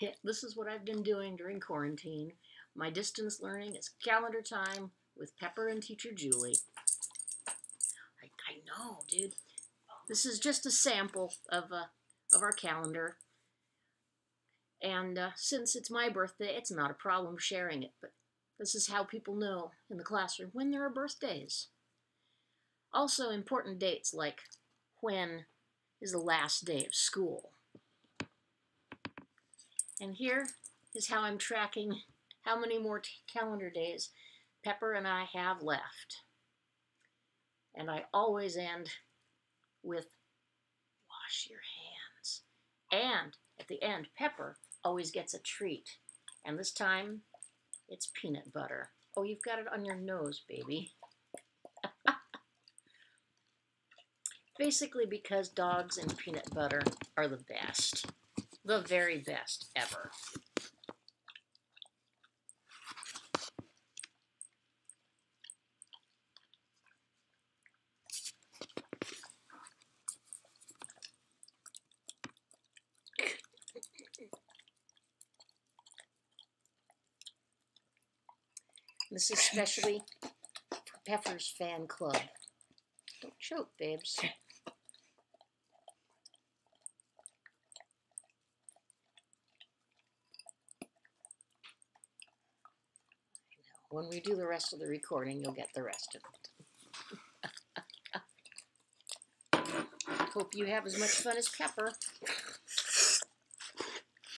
This is what I've been doing during quarantine. My distance learning is calendar time with Pepper and teacher Julie. I, I know, dude. This is just a sample of, uh, of our calendar. And uh, since it's my birthday, it's not a problem sharing it, but this is how people know in the classroom when there are birthdays. Also, important dates like when is the last day of school. And here is how I'm tracking how many more calendar days Pepper and I have left. And I always end with wash your hands. And at the end, Pepper always gets a treat. And this time, it's peanut butter. Oh, you've got it on your nose, baby. Basically because dogs and peanut butter are the best. The very best ever. This is especially for Pepper's fan club. Don't choke, babes. When we do the rest of the recording, you'll get the rest of it. Hope you have as much fun as Pepper.